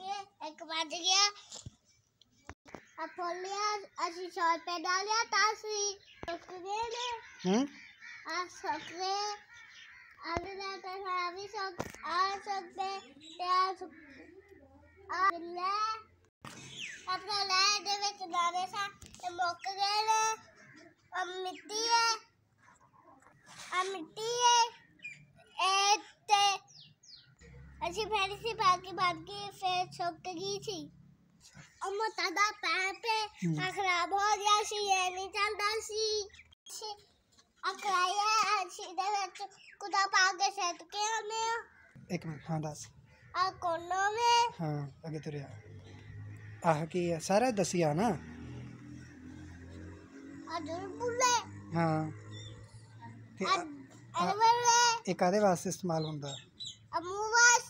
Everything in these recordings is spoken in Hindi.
से एक बार गया। अब खोल लिया अच्छी शॉल पे डाल लिया तासी सकरे में हम आ सकरे अभी ना तो अभी सक आ सकते या सक आ ले अपना ले देवे चुनावे सा। अच्छी पहली सी પછી ફેરી ભાગી ભાगी फिर छुप गई थी अम्मू दादा पैर पे खराब हो गया सी ये नहीं चलता सी अकराया सीधा सच कुदा पागे सेट के हमें एक मिनट हाँ दास आ कोनो में हाँ अगे तुरिया आह की सारे दसिया ना अजूर बुले हाँ अरे एक आधे वास्ते इस्तेमाल होंगे अब मुवास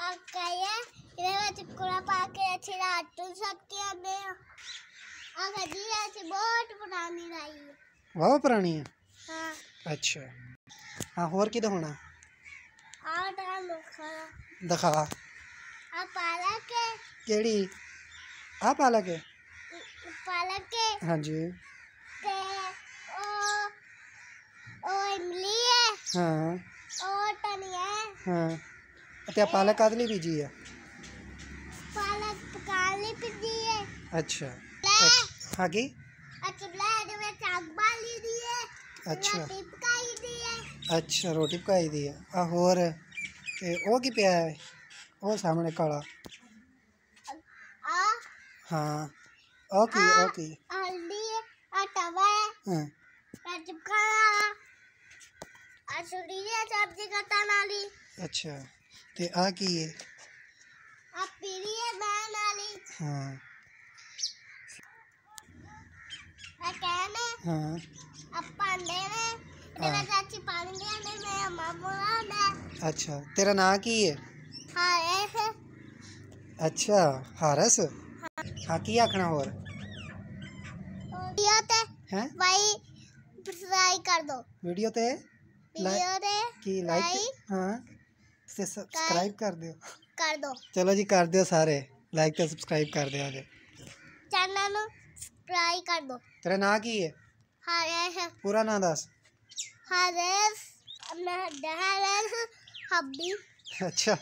అక్కయ్య तो पुरानी है। हाँ? अच्छा। हाँ और किधर होना? और तो दिखा दिखा। आप पालक है? केड़ी? आप पालक है? पालक है? हाँ जी। ते ओ ओ इमली है? हाँ। ओ धनिया है? हाँ। ત્યાં પાલક આદલી બીજી છે પાલક કાલી બીજી છે અચ્છા હા કી अच्छा। अच्छा।, हाँ अच्छा।, अच्छा रोटी पकाई दी है। होर ते ओ की पिया है? ओ सामने काला। हाँ। ओके ओके हल्दी है तवा हाँ। है। सब्ज़ी का अच्छा। ਤੇ ਉਹ ਕੀ ਪਿਆ ਹੈ ਉਹ ਸਾਹਮਣੇ ਕਾਲਾ ਆ ਹਾਂ ਉਹ ਕੀ ਉਹ ਕੀ ਹਲਦੀ ਹੈ ਆ ਤਵਾ ਹੈ ਹਾਂ ਆ ਚਿਪਕਾਣਾ ਆ ਛੁਰੀ ਦੀ ਸਬਜ਼ੀ ਕੱਟਣ ਵਾਲੀ ਅੱਛਾ ਤੇ ਆ ਕੀ ਹੈ ਆ ਪੀਰੀ ਹੈ ਬੈਣ ਵਾਲੀ ਹਾਂ ਆ ਕਹਿਣੇ ਹਾਂ ਆ ਭਾਂਡੇ ਨੇ ਇਹਦੇ ਵਿੱਚ ਅੱਛੀ ਪਾਣੀ ਦੇ ਨੇ ਮੈਂ ਮਾਮੂ ਲਾਉਂਦਾ ਅੱਛਾ ਤੇਰਾ ਨਾਂ ਕੀ ਹੈ ਹਾਂ ਇਹ ਅੱਛਾ ਹਾਰਸ ਹਾਂ ਕੀ ਆਖਣਾ ਹੋਰ ਵੀਡੀਓ ਤੇ ਹੈ ਭਾਈ ਸਬਸਕ੍ਰਾਈਬ ਕਰ ਦੋ ਵੀਡੀਓ ਤੇ ਵੀਡੀਓ ਤੇ ਕੀ ਲਾਈਕ ਹਾਂ ਤੇ ਸਬਸਕ੍ਰਾਈਬ ਕਰ ਦਿਓ ਕਰ ਦੋ ਚਲੋ ਜੀ ਕਰ ਦਿਓ ਸਾਰੇ ਲਾਈਕ ਤੇ ਸਬਸਕ੍ਰਾਈਬ ਕਰ ਦਿਓ ਆਜੇ ਚੈਨਲ ਨੂੰ ਸਬਸਕ੍ਰਾਈਬ ਕਰ ਦੋ ਤੇਰਾ ਨਾਂ ਕੀ ਹੈ ਹਾਂ ਇਹ ਪੂਰਾ ਨਾਂ ਦੱਸ ਹਰਸ ਮੈਂ ਦਹਰਸ ਹੱਬੀ ਅੱਛਾ